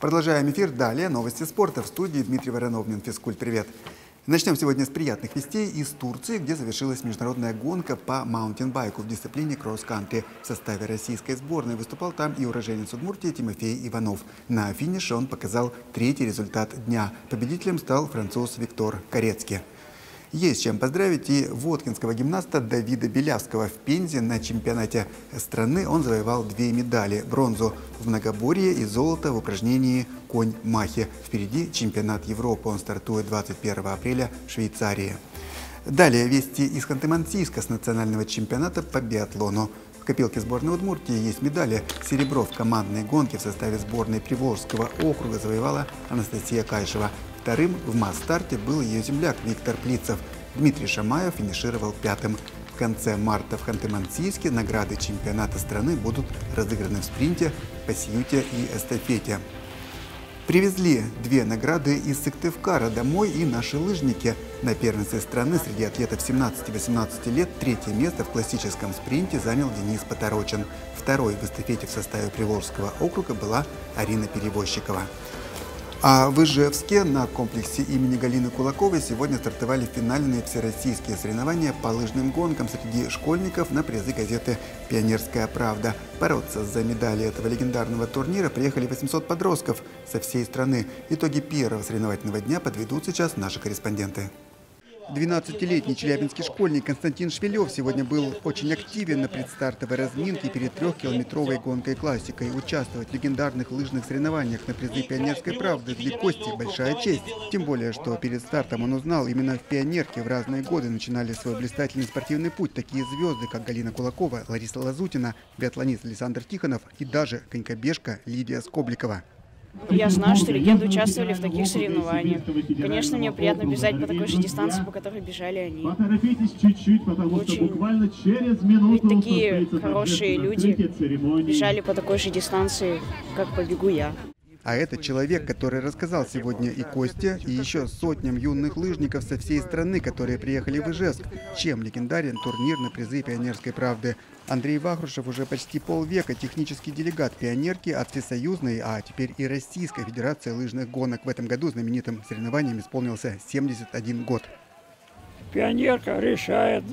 Продолжаем эфир. Далее новости спорта. В студии Дмитрий Вороновнин. Физкульт, привет. Начнем сегодня с приятных вестей из Турции, где завершилась международная гонка по маунтинбайку в дисциплине кросс-кантри. В составе российской сборной выступал там и уроженец Удмуртии Тимофей Иванов. На финише он показал третий результат дня. Победителем стал француз Виктор Корецкий. Есть чем поздравить и воткинского гимнаста Давида Белявского. В Пензе на чемпионате страны он завоевал две медали. Бронзу в многоборье и золото в упражнении «Конь-махи». Впереди чемпионат Европы. Он стартует 21 апреля в Швейцарии. Далее вести из Ханты-Мансийска с национального чемпионата по биатлону. Копилке сборной Удмуртии есть медали. Серебро в командной гонке в составе сборной Приволжского округа завоевала Анастасия Кайшева. Вторым в масс-старте был ее земляк Виктор Плицев. Дмитрий Шамаев финишировал пятым. В конце марта в Ханты-Мансийске награды чемпионата страны будут разыграны в спринте, пассиюте и эстафете. Привезли две награды из Сыктывкара домой и наши лыжники. На первенстве страны среди атлетов 17-18 лет третье место в классическом спринте занял Денис Поторочин. Второй в эстафете в составе Приволжского округа была Арина Перевозчикова. А в Ижевске на комплексе имени Галины Кулаковой сегодня стартовали финальные всероссийские соревнования по лыжным гонкам среди школьников на призы газеты «Пионерская правда». Бороться за медали этого легендарного турнира приехали 800 подростков со всей страны. Итоги первого соревновательного дня подведут сейчас наши корреспонденты. 12-летний челябинский школьник Константин Швелев сегодня был очень активен на предстартовой разминке перед трехкилометровой гонкой классикой. Участвовать в легендарных лыжных соревнованиях на призы пионерской правды для Кости – большая честь. Тем более, что перед стартом он узнал, именно в пионерке в разные годы начинали свой блистательный спортивный путь такие звезды, как Галина Кулакова, Лариса Лазутина, биатлонист Александр Тихонов и даже конькобежка Лидия Скобликова. Я знаю, что легенды участвовали в таких соревнованиях. Конечно, мне приятно бежать по такой же дистанции, по которой бежали они. Очень... Ведь такие хорошие люди бежали по такой же дистанции, как побегу я. А это человек, который рассказал сегодня и Косте, и еще сотням юных лыжников со всей страны, которые приехали в Ижевск, чем легендарен турнир на призы пионерской правды. Андрей Вахрушев уже почти полвека технический делегат пионерки от Всесоюзной, а теперь и Российской Федерации лыжных гонок. В этом году знаменитым соревнованием исполнился 71 год. Пионерка решает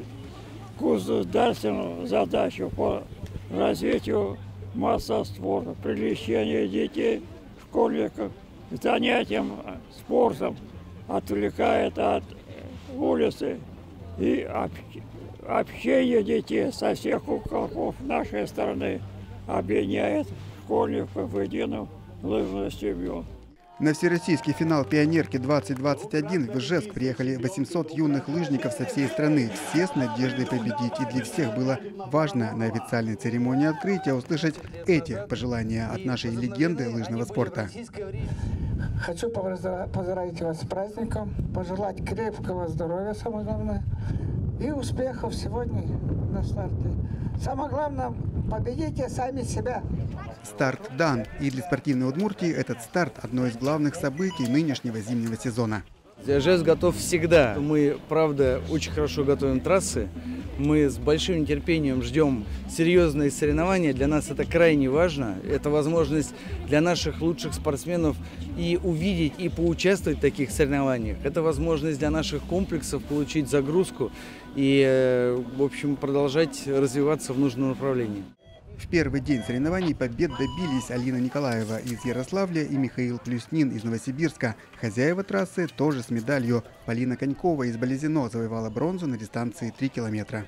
государственную задачу по развитию массоствора, привлечению детей – школьников занятием спортом отвлекает от улицы и общение детей со всех уголков нашей страны объединяет школьников в единую лыжную семью. На всероссийский финал «Пионерки-2021» в Ижевск приехали 800 юных лыжников со всей страны. Все с надеждой победить. И для всех было важно на официальной церемонии открытия услышать эти пожелания от нашей легенды лыжного спорта. Хочу поздравить вас с праздником, пожелать крепкого здоровья, самое главное, и успехов сегодня на старте. Самое главное, победите сами себя. Старт дан. И для спортивной Удмуртии этот старт – одно из главных событий нынешнего зимнего сезона. ЖЭС готов всегда. Мы, правда, очень хорошо готовим трассы. Мы с большим нетерпением ждем серьезные соревнования. Для нас это крайне важно. Это возможность для наших лучших спортсменов и увидеть, и поучаствовать в таких соревнованиях. Это возможность для наших комплексов получить загрузку и, э, в общем, продолжать развиваться в нужном направлении. В первый день соревнований побед добились Алина Николаева из Ярославля и Михаил Плюснин из Новосибирска. Хозяева трассы тоже с медалью. Полина Конькова из Болезино завоевала бронзу на дистанции 3 километра.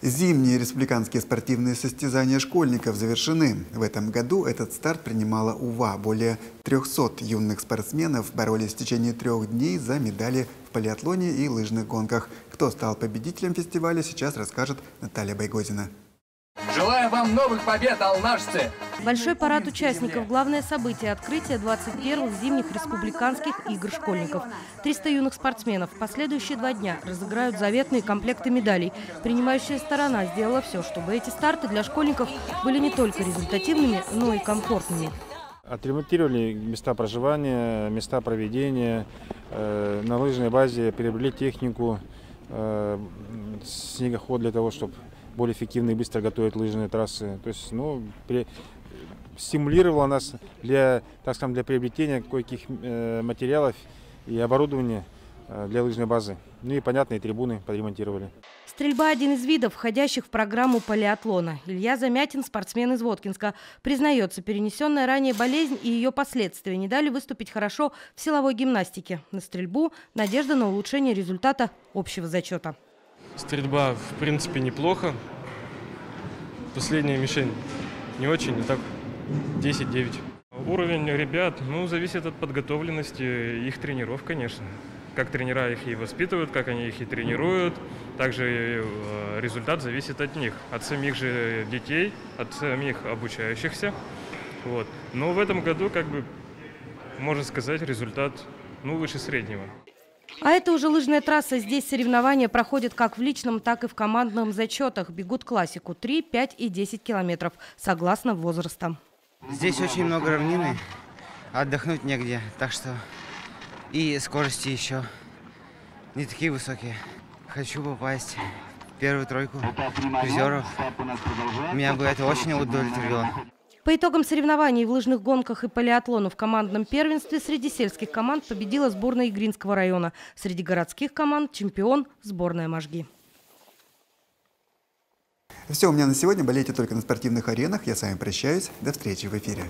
Зимние республиканские спортивные состязания школьников завершены. В этом году этот старт принимала УВА. Более 300 юных спортсменов боролись в течение трех дней за медали в полиатлоне и лыжных гонках. Кто стал победителем фестиваля, сейчас расскажет Наталья Байгозина. Желаю вам новых побед, алнашцы! Большой парад участников – главное событие открытия 21-х зимних республиканских игр школьников. 300 юных спортсменов последующие два дня разыграют заветные комплекты медалей. Принимающая сторона сделала все, чтобы эти старты для школьников были не только результативными, но и комфортными. Отремонтировали места проживания, места проведения, э, на лыжной базе приобрели технику, э, снегоход для того, чтобы более эффективно и быстро готовят лыжные трассы. То есть, ну, при, стимулировало нас для, так скажем, для приобретения кое-каких э, материалов и оборудования э, для лыжной базы. Ну и, понятно, и трибуны подремонтировали. Стрельба – один из видов, входящих в программу полиатлона. Илья Замятин, спортсмен из Воткинска, признается, перенесенная ранее болезнь и ее последствия не дали выступить хорошо в силовой гимнастике. На стрельбу – надежда на улучшение результата общего зачета. Стрельба, в принципе, неплохо. Последняя мишень не очень, а так 10-9. Уровень ребят, ну, зависит от подготовленности их тренеров, конечно. Как тренера их и воспитывают, как они их и тренируют. Также э, результат зависит от них, от самих же детей, от самих обучающихся. Вот. Но в этом году, как бы, можно сказать, результат, ну, выше среднего. А это уже лыжная трасса. Здесь соревнования проходят как в личном, так и в командном зачетах. Бегут классику 3, 5 и 10 километров, согласно возрастам. Здесь очень много равнины, отдохнуть негде, так что и скорости еще не такие высокие. Хочу попасть в первую тройку призеров. Меня бы это очень удовлетворило. По итогам соревнований в лыжных гонках и полиатлону в командном первенстве среди сельских команд победила сборная Игринского района. Среди городских команд чемпион – сборная Можги. Все у меня на сегодня. Болейте только на спортивных аренах. Я с вами прощаюсь. До встречи в эфире.